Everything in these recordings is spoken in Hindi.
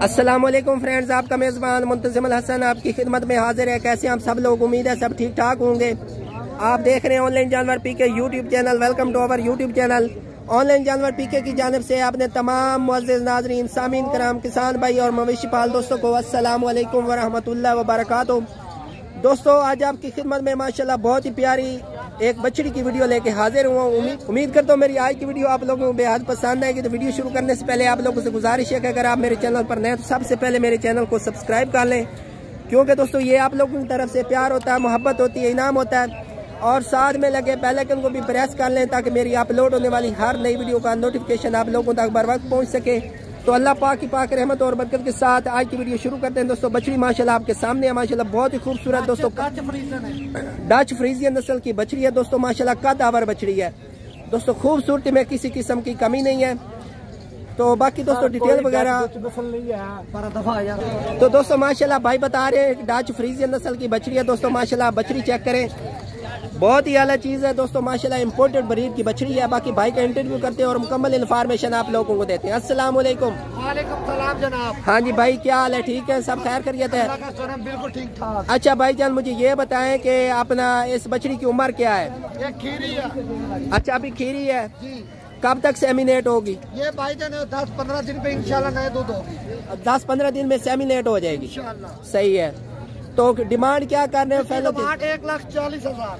वालेकुम फ्रेंड्स, आपका मेज़बान मुंतजिम हसन आपकी खिदमत में हाजिर है। कैसे आप सब लोग? उम्मीद है सब ठीक ठाक होंगे। आप देख रहे हैं ऑनलाइन जानवर PK YouTube channel. Welcome to our YouTube channel. Online जानवर पीके की जानब से आपने तमाम मुआज़ नाजरीन, सामीन कराम, किसान भाई और मवेशी पाल दोस्तों को अस्सलाम वालेकुम वरहमतुल्लाह वबरकातुहू। दोस्तों, आज आपकी खिदमत में माशाल्लाह बहुत ही प्यारी एक बछड़ी की वीडियो लेके हाजिर हुआ उम्मीद उम्मीद करता हूँ मेरी आज की वीडियो आप लोगों को बेहद पसंद आएगी। तो वीडियो शुरू करने से पहले आप लोगों से गुजारिश है कि अगर आप मेरे चैनल पर नए तो सबसे पहले मेरे चैनल को सब्सक्राइब कर लें। क्योंकि दोस्तों, ये आप लोगों की तरफ़ से प्यार होता है, मोहब्बत होती है, इनाम होता है। और साथ में लगे बेलाइकन को भी प्रेस कर लें ताकि मेरी अपलोड होने वाली हर नई वीडियो का नोटिफिकेशन आप लोगों तक बर वक्त पहुँच सके। तो अल्लाह पाक की पाक रहमत और बरकत के साथ आज की वीडियो शुरू करते हैं। दोस्तों बछड़ी माशाल्लाह आपके सामने है माशाल्लाह बहुत ही खूबसूरत दोस्तों। डच फ्रीजियन नस्ल की बछड़ी है दोस्तों माशाल्लाह कद आवर बछड़ी है। दोस्तों खूबसूरती में किसी किस्म की कमी नहीं है। तो बाकी दोस्तों डिटेल वगैरह तो दोस्तों माशाल्लाह भाई बता रहे हैं डच फ्रीजियन नस्ल की बछड़ी है। दोस्तों माशाल्लाह बछड़ी चेक करें। बहुत ही अला चीज़ है दोस्तों माशाल्लाह इम्पोर्टेड ब्रीड की बछड़ी है। बाकी भाई का इंटरव्यू करते हैं और मुकम्मल इन्फॉर्मेशन आप लोगों को देते हैं। अस्सलाम वालेकुम जनाब। हाँ जी भाई क्या हाल है? ठीक है? सब खैर करिए थे बिल्कुल ठीक ठाक। अच्छा भाई जान मुझे ये बताएँ कि अपना इस बछड़ी की उम्र क्या है? खीरी है। अच्छा अभी खीरी है? जी। कब तक सेमिनेट होगी? ये भाई जान दस पंद्रह दिन पे इंशाल्लाह नए दूध होगी। दस पंद्रह दिन में सेमिनेट हो जाएगी। सही है। तो डिमांड क्या कर रहे हैं की? एक लाख चालीस हज़ार।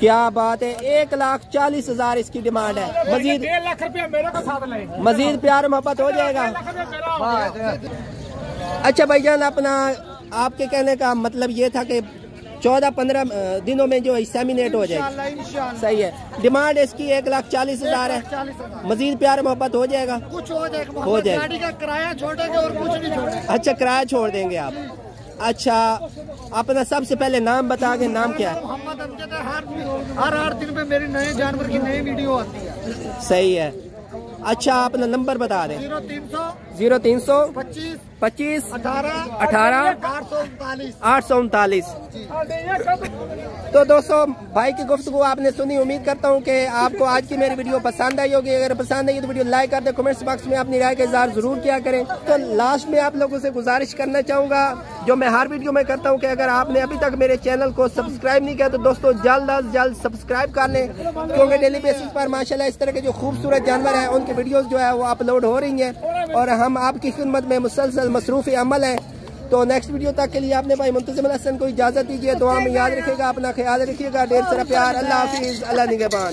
क्या बात है? एक लाख चालीस हज़ार इसकी डिमांड है। मजीद डेढ़ लाख रुपया मेरे को साथ ले। मजीद प्यार मोहब्बत हो जाएगा। अच्छा। भाईजान अपना आपके कहने का मतलब ये था कि चौदह पंद्रह दिनों में जो सेमिनेट हो जाएगी। इंशाल्लाह सही है। डिमांड इसकी एक लाख चालीस हज़ार है। मजीद प्यार मोहब्बत हो जाएगा। कुछ हो जाएगा। हो जाएगा। गाड़ी का किराया छोड़ेंगे और कुछ नहीं छोड़ेंगे। अच्छा किराया छोड़ देंगे आप। अच्छा अपना सबसे पहले नाम बता के नाम क्या है? मोहम्मद अमजद है, हर हर हर दिन में मेरी नए जानवर की नई वीडियो आती है। सही है। अच्छा अपना नंबर बता दें। ज़ीरो तीन सौ ज़ीरो तीन सौ पच्चीस पच्चीस अठारह अठारह आठ सौ उनतालीस। आठ सौ उनतालीस। तो दोस्तों भाई की गुफ्तु आपने सुनी। उम्मीद करता हूँ कि आपको आज की मेरी वीडियो पसंद आई होगी। अगर पसंद आई तो वीडियो लाइक कर दे कमेंट्स बॉक्स में अपनी राय का इजहार ज़रूर किया करें। तो लास्ट में आप लोगों से गुजारिश करना चाहूँगा जो मैं हर वीडियो में करता हूँ कि अगर आपने अभी तक मेरे चैनल को सब्सक्राइब नहीं किया तो दोस्तों जल्द अज जल्द सब्सक्राइब कर लें। क्योंकि डेली बेसिस पर माशाल्लाह इस तरह के जो खूबसूरत जानवर हैं उनकी वीडियोस जो है वो अपलोड हो रही हैं। और हम आपकी खिदमत में मुसलसल मसरूफ अमल है। तो नेक्स्ट वीडियो तक के लिए आपने भाई मुंतजम हसन को इजाज़त दीजिए। दुआ में याद रखेगा अपना ख्याल रखिएगा। ढेर सारा प्यार। अल्लाह हाफिज। अल्लाह निगहबान।